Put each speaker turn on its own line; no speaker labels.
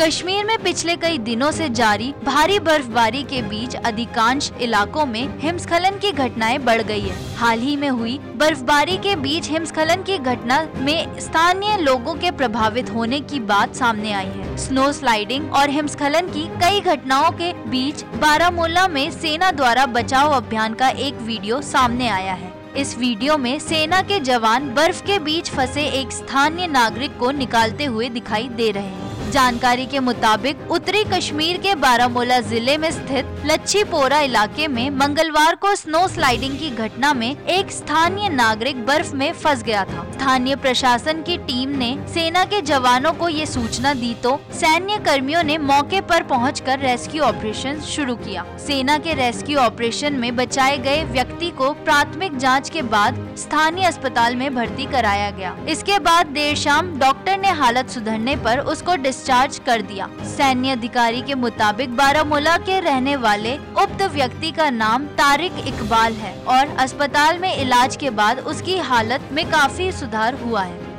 कश्मीर में पिछले कई दिनों से जारी भारी बर्फबारी के बीच अधिकांश इलाकों में हिमस्खलन की घटनाएँ बढ़ गई है। हाल ही में हुई बर्फबारी के बीच हिमस्खलन की घटना में स्थानीय लोगों के प्रभावित होने की बात सामने आई है। स्नो स्लाइडिंग और हिमस्खलन की कई घटनाओं के बीच बारामूला में सेना द्वारा बचाव अभियान का एक वीडियो सामने आया है। इस वीडियो में सेना के जवान बर्फ़ के बीच फंसे एक स्थानीय नागरिक को निकालते हुए दिखाई दे रहे हैं। जानकारी के मुताबिक, उत्तरी कश्मीर के बारामूला ज़िले में स्थित लच्छीपोरा इलाके में मंगलवार को स्नो स्लाइडिंग की घटना में एक स्थानीय नागरिक बर्फ़ में फंस गया था। स्थानीय प्रशासन की टीम ने सेना के जवानों को ये सूचना दी तो सैन्य कर्मियों ने मौके पर पहुंचकर रेस्क्यू ऑपरेशन शुरू किया। सेना के रेस्क्यू ऑपरेशन में बचाए गए व्यक्ति को प्राथमिक जाँच के बाद स्थानीय अस्पताल में भर्ती कराया गया। इसके बाद देर शाम डॉक्टर ने हालत सुधरने पर उसको डिस्चार्ज कर दिया। सैन्य अधिकारी के मुताबिक बारामूला के रहने वाले उक्त व्यक्ति का नाम तारिक इकबाल है और अस्पताल में इलाज के बाद उसकी हालत में काफ़ी सुधार हुआ है।